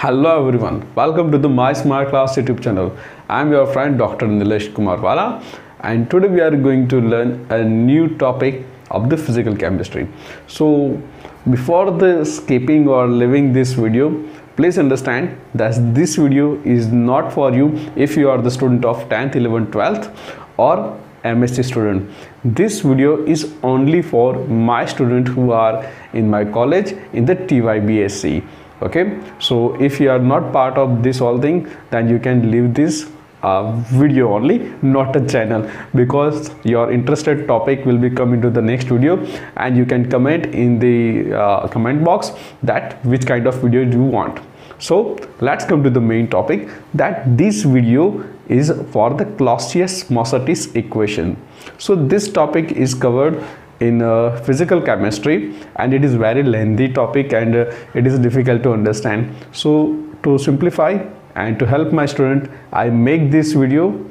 Hello everyone, welcome to the My Smart Class YouTube channel. I am your friend Dr. Nilesh Kumar Vala and today we are going to learn a new topic of the physical chemistry. So before the skipping or leaving this video, please understand that this video is not for you if you are the student of 10th, 11th, 12th or MSc student. This video is only for my student who are in my college in the TYBSc okay? So if you are not part of this whole thing then you can leave this uh, video only not a channel. Because your interested topic will be coming to the next video and you can comment in the uh, comment box that which kind of video you want. So let's come to the main topic that this video is for the Clausius-Mosottis equation. So this topic is covered in uh, physical chemistry and it is very lengthy topic and uh, it is difficult to understand. So to simplify and to help my student i make this video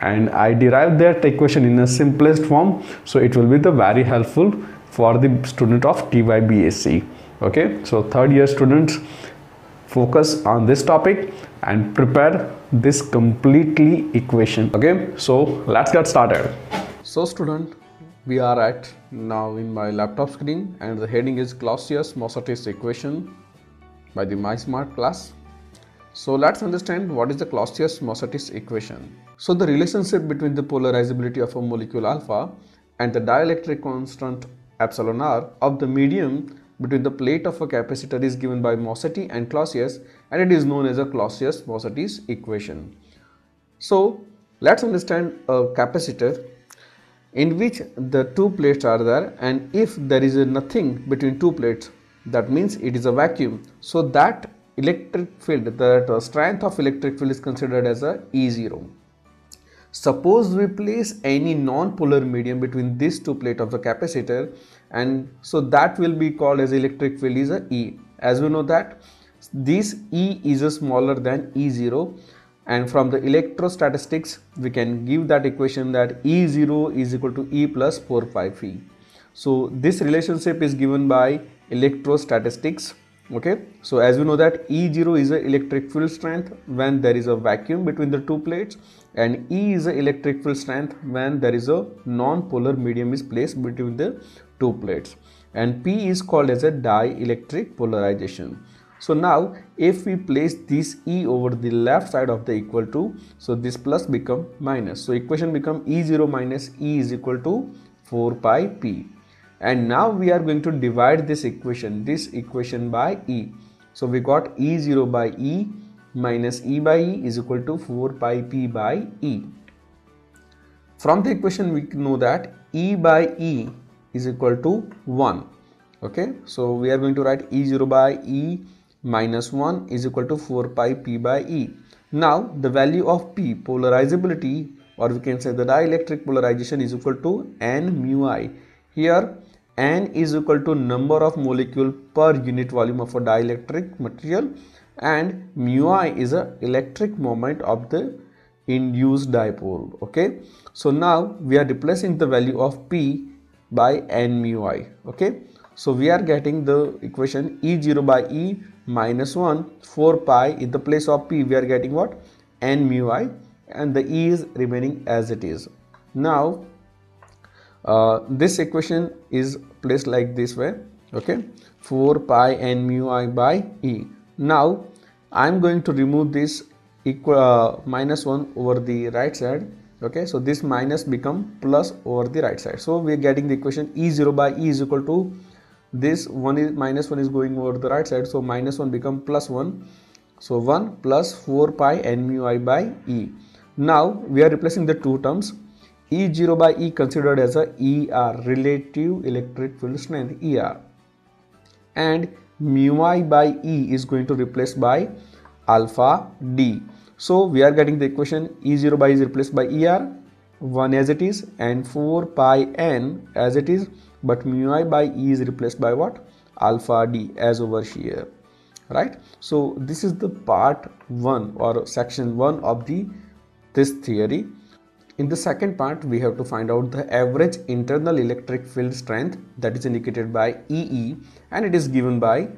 and i derive that equation in the simplest form. So it will be the very helpful for the student of tybsc okay? So third year students focus on this topic and prepare this completely equation. Okay? So let's get started. So student we are at now in my laptop screen and the heading is Clausius-Mosottis equation by the MySmart class. So let's understand what is the Clausius-Mosottis equation. So the relationship between the polarizability of a molecule alpha and the dielectric constant epsilon r of the medium between the plate of a capacitor is given by Mosotti and Clausius and it is known as a Clausius-Mosottis equation. So let's understand a capacitor in which the two plates are there and if there is nothing between two plates that means it is a vacuum. So that electric field that strength of electric field is considered as a E0 suppose we place any non-polar medium between these two plates of the capacitor and so that will be called as electric field is a E. As we know that this E is a smaller than E0 and from the electrostatistics we can give that equation that E0 is equal to E plus 4 pi phi. So this relationship is given by electrostatistics okay so as we know that E0 is a electric field strength when there is a vacuum between the two plates and E is a electric field strength when there is a non-polar medium is placed between the two plates and P is called as a dielectric polarization. So now if we place this E over the left side of the equal to, so this plus become minus. So equation become E0 minus E is equal to 4 pi P. And now we are going to divide this equation, this equation by E. So we got E0 by E minus E by E is equal to 4 pi P by E. From the equation we know that E by E is equal to 1. Okay, so we are going to write E0 by E minus 1 is equal to 4 pi p by e. Now the value of p polarizability or we can say the dielectric polarization is equal to n mu i. Here n is equal to number of molecule per unit volume of a dielectric material and mu i is a electric moment of the induced dipole okay so now we are replacing the value of p by n mu i okay so we are getting the equation E0 by E minus 1 4 pi in the place of P. We are getting what? N mu i and the E is remaining as it is. Now uh, this equation is placed like this way okay? 4 pi n mu i by E. Now I am going to remove this equal uh, minus 1 over the right side okay? So this minus become plus over the right side. So we are getting the equation e0 by e is equal to this 1 is minus 1 is going over the right side so minus 1 become plus 1 so 1 plus 4 pi n mu i by e. Now we are replacing the two terms. E0 by e considered as a er relative electric field strength er and mu i by e is going to replace by alpha d. So we are getting the equation e0 by is replaced by er 1 as it is and 4 pi n as it is but mu i by e is replaced by what? Alpha d as over here right? So this is the part 1 or section 1 of the this theory. In the second part we have to find out the average internal electric field strength that is indicated by ee and it is given by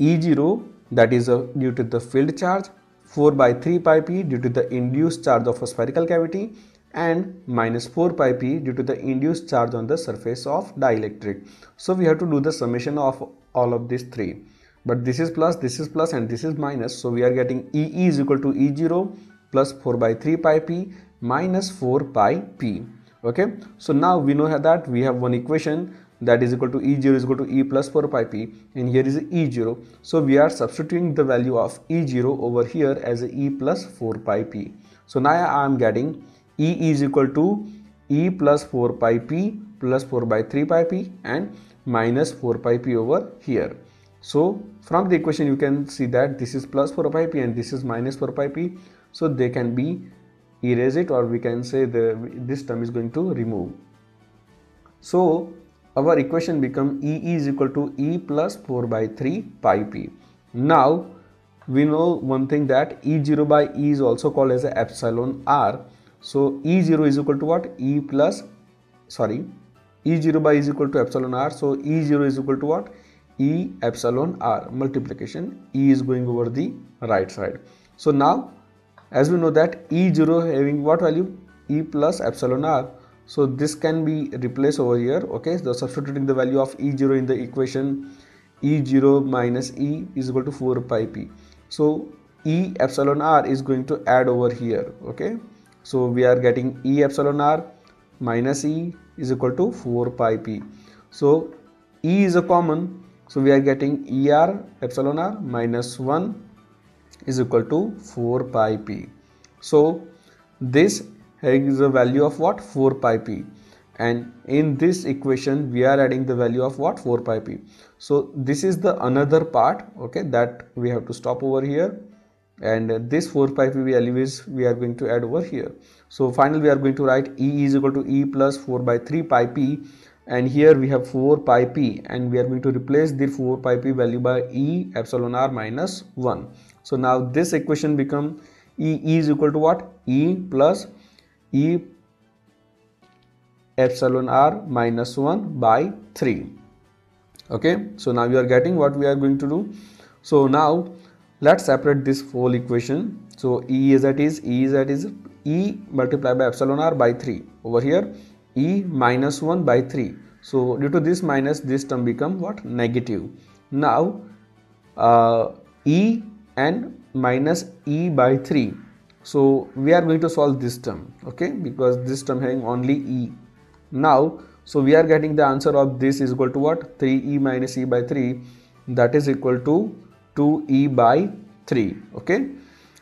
e0 that is uh, due to the field charge 4 by 3 pi p due to the induced charge of a spherical cavity and minus 4 pi p due to the induced charge on the surface of dielectric. So we have to do the summation of all of these three. But this is plus, this is plus and this is minus. So we are getting EE is equal to E0 plus 4 by 3 pi p minus 4 pi p. Okay. So now we know that we have one equation that is equal to E0 is equal to E plus 4 pi p and here is E0. So we are substituting the value of E0 over here as E plus 4 pi p. So now I am getting E is equal to E plus 4 pi p plus 4 by 3 pi p and minus 4 pi p over here. So from the equation you can see that this is plus 4 pi p and this is minus 4 pi p. So they can be erase it or we can say the this term is going to remove. So our equation become E is equal to E plus 4 by 3 pi p. Now we know one thing that E0 by E is also called as a epsilon R. So E0 is equal to what? E plus sorry E0 by is equal to epsilon R. So E0 is equal to what? E epsilon R multiplication E is going over the right side. So now as we know that E0 having what value? E plus epsilon R so this can be replaced over here okay so substituting the value of e0 in the equation e0 minus e is equal to 4 pi p so e epsilon r is going to add over here okay so we are getting e epsilon r minus e is equal to 4 pi p. So e is a common. So we are getting er epsilon r minus 1 is equal to 4 pi p. So this is a value of what? 4 pi p. And in this equation we are adding the value of what? 4 pi p. So this is the another part okay that we have to stop over here and this 4 pi p value is we are going to add over here. So finally we are going to write e is equal to e plus 4 by 3 pi p. And here we have 4 pi p. And we are going to replace the 4 pi p value by e epsilon r minus 1 so now this equation become e is equal to what? E plus E epsilon r minus 1 by 3 okay? So now you are getting what we are going to do. So now let's separate this whole equation. So e is that is e is that is e multiplied by epsilon r by 3 over here e minus 1 by 3 so due to this minus this term become what? Negative. Now uh, e and minus e by 3 so we are going to solve this term okay? Because this term having only e. Now so we are getting the answer of this is equal to what? 3e minus e by 3 that is equal to 2e by 3 okay?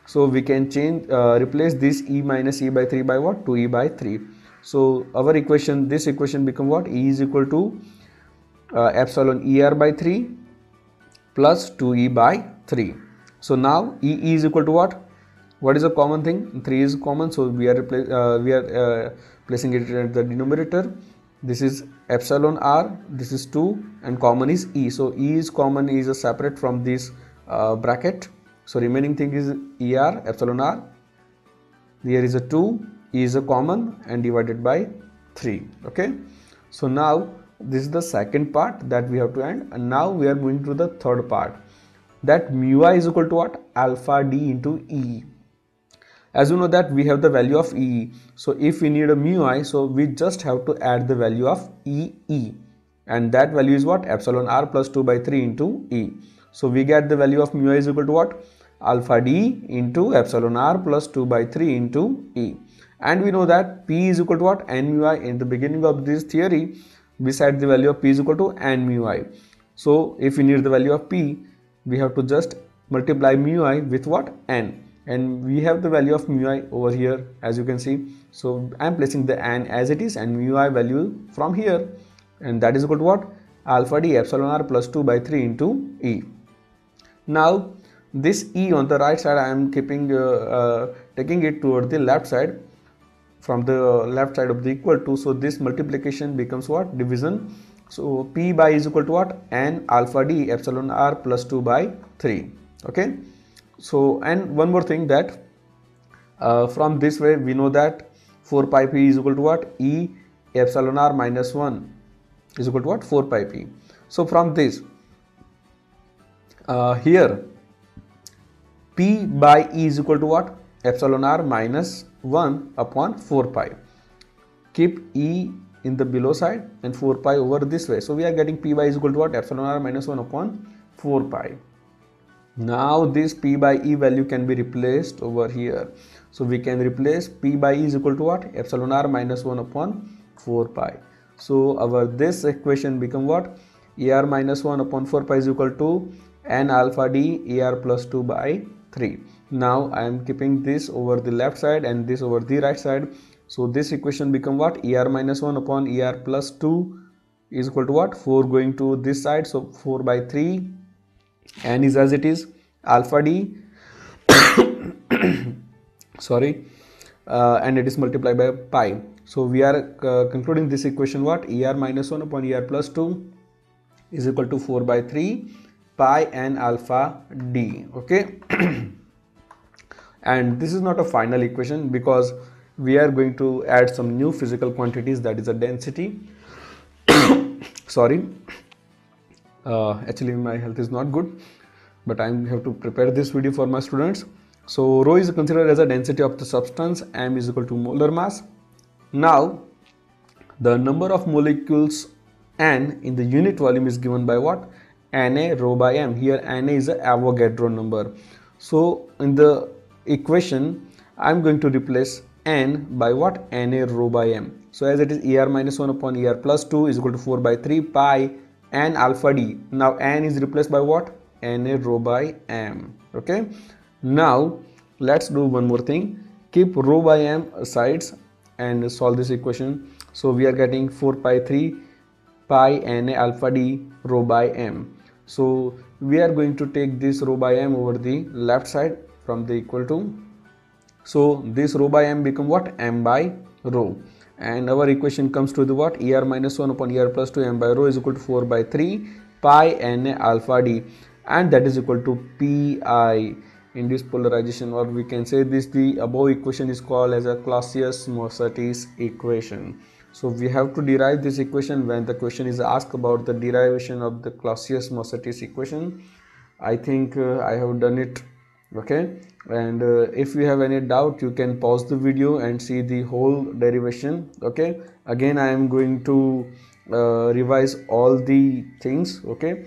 So we can change uh, replace this e minus e by 3 by what? 2e by 3 so our equation this equation become what? E is equal to uh, epsilon er by 3 plus 2e by 3 so now e is equal to what? What is a common thing? 3 is common so we are uh, we are uh, placing it at the denominator. This is epsilon r this is 2 and common is e. So e is common is a separate from this uh, bracket. So remaining thing is er epsilon r. Here is a 2 e is a common and divided by 3 okay? So now this is the second part that we have to end and now we are going to the third part. That mu i is equal to what? Alpha d into e. As you know that we have the value of e. So if we need a mu i so we just have to add the value of e e. And that value is what? Epsilon r plus 2 by 3 into e so we get the value of mu i is equal to what? Alpha d into epsilon r plus 2 by 3 into e. And we know that p is equal to what? N mu i. In the beginning of this theory we said the value of p is equal to n mu i. So if we need the value of p we have to just multiply mu i with what? N. And we have the value of mu i over here as you can see. So i'm placing the n as it is and mu i value from here. And that is equal to what? Alpha d epsilon r plus 2 by 3 into e now this e on the right side i am keeping uh, uh, taking it toward the left side. From the left side of the equal to so this multiplication becomes what? Division. So p by is equal to what? N alpha d epsilon r plus 2 by 3 okay? So and one more thing that uh, from this way we know that 4 pi p is equal to what? E epsilon r minus 1 is equal to what? 4 pi p. So from this uh, here p by e is equal to what? Epsilon r minus 1 upon 4 pi. Keep e in the below side and 4 pi over this way. So we are getting p by is equal to what? Epsilon r minus 1 upon 4 pi. Now this p by e value can be replaced over here. So we can replace p by e is equal to what? Epsilon r minus 1 upon 4 pi. So our this equation become what? Er minus 1 upon 4 pi is equal to n alpha d er plus 2 by 3 now i am keeping this over the left side and this over the right side. So this equation become what? Er minus 1 upon er plus 2 is equal to what? 4 going to this side. So 4 by 3 n is as it is. Alpha d. Sorry. Uh, and it is multiplied by pi. So we are uh, concluding this equation what? Er minus 1 upon er plus 2 is equal to 4 by 3 pi n alpha d okay? And this is not a final equation because we are going to add some new physical quantities that is a density. Sorry. Uh, actually my health is not good but I have to prepare this video for my students. So rho is considered as a density of the substance m is equal to molar mass. Now, the number of molecules n in the unit volume is given by what? Na rho by m. Here Na is a Avogadro number. So, in the equation, I am going to replace n by what? Na rho by m. So, as it is Er minus 1 upon Er plus 2 is equal to 4 by 3 pi n alpha d. Now, n is replaced by what? Na rho by m. Okay. Now, let's do one more thing. Keep rho by m sides and solve this equation so we are getting 4 pi 3 pi na alpha d rho by m so we are going to take this rho by m over the left side from the equal to so this rho by m become what? m by rho. And our equation comes to the what? Er minus 1 upon er plus 2 m by rho is equal to 4 by 3 pi n alpha d. And that is equal to pi in this polarization or we can say this the above equation is called as a Clausius-Mosotti's equation. So we have to derive this equation when the question is asked about the derivation of the Clausius-Mosotti's equation. I think uh, I have done it okay? And uh, if you have any doubt you can pause the video and see the whole derivation okay? Again I am going to uh, revise all the things okay?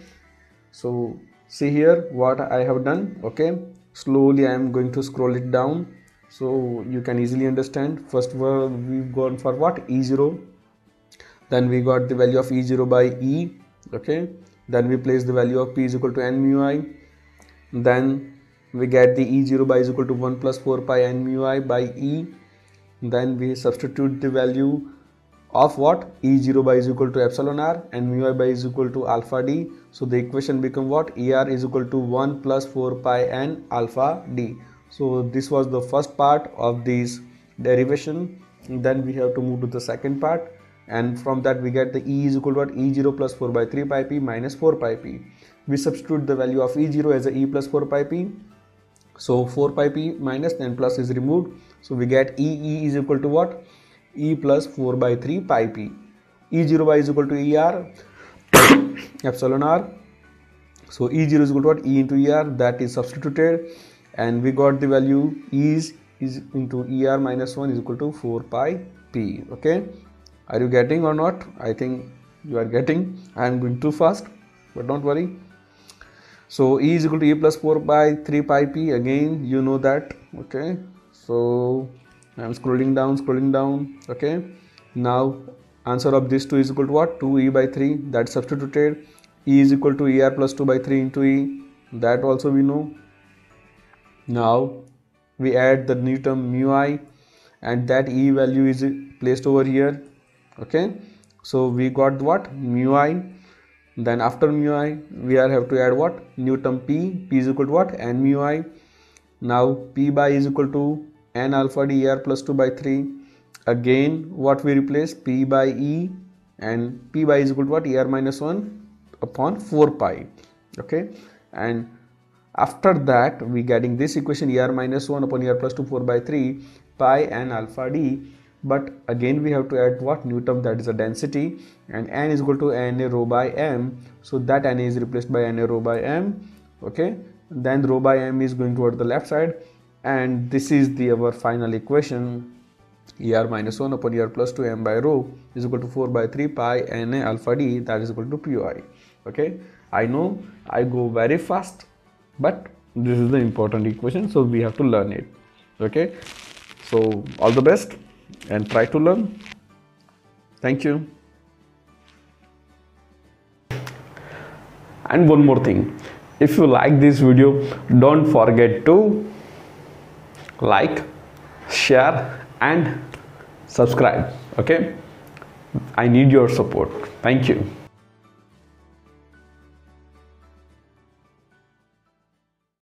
So see here what I have done okay? Slowly I am going to scroll it down so you can easily understand. First we've gone for what? E0 then we got the value of e0 by e okay? Then we place the value of p is equal to n mu i. Then we get the e0 by is equal to 1 plus 4 pi n mu i by e. Then we substitute the value of what? E0 by is equal to epsilon r and mu i by is equal to alpha d. So the equation become what? Er is equal to 1 plus 4 pi n alpha d so this was the first part of this derivation. Then we have to move to the second part. And from that we get the e is equal to what? E0 plus 4 by 3 pi p minus 4 pi p. We substitute the value of e0 as a e plus 4 pi p. So 4 pi p minus then plus is removed. So we get e e is equal to what? E plus 4 by 3 pi p. E0 by is equal to er epsilon r. So e0 is equal to what? E into er that is substituted and we got the value e is, is into er minus 1 is equal to 4 pi p okay? Are you getting or not? I think you are getting. I am going too fast but don't worry. So e is equal to e plus 4 by 3 pi p again you know that okay? So I'm scrolling down scrolling down okay? Now answer of this 2 is equal to what? 2e by 3 that substituted e is equal to er plus 2 by 3 into e. That also we know now we add the new term mu i and that e value is placed over here okay? So we got what? Mu i. Then after mu i we are have to add what? New term p. P is equal to what? N mu i. Now p by is equal to n alpha d er plus 2 by 3 again what we replace? P by e and p by is equal to what? Er minus 1 upon 4 pi okay? And after that we getting this equation er minus 1 upon er plus 2 4 by 3 pi and alpha d. But again we have to add what? New term that is a density. And n is equal to na rho by m. So that na is replaced by na rho by m. Okay? Then rho by m is going toward the left side. And this is the our final equation. Er minus 1 upon er plus 2 m by rho is equal to 4 by 3 pi na alpha d. That is equal to pi okay? I know. I go very fast but this is the important equation so we have to learn it. Okay? So all the best and try to learn. Thank you. And one more thing. If you like this video don't forget to like share and subscribe. Okay? I need your support. Thank you